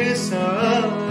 तेरे साथ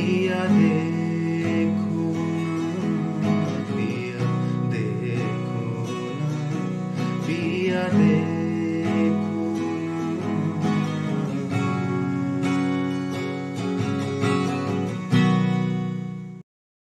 día vía de